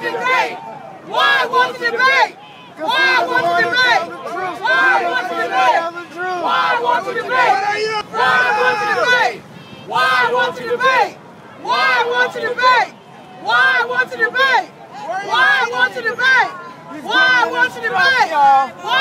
want to debate? Why want to debate? Why want to debate? Why want to debate? Why want to debate? Why want to debate? Why want to debate? Why want to debate? Why want to debate? Why want to debate? Why want to debate? Why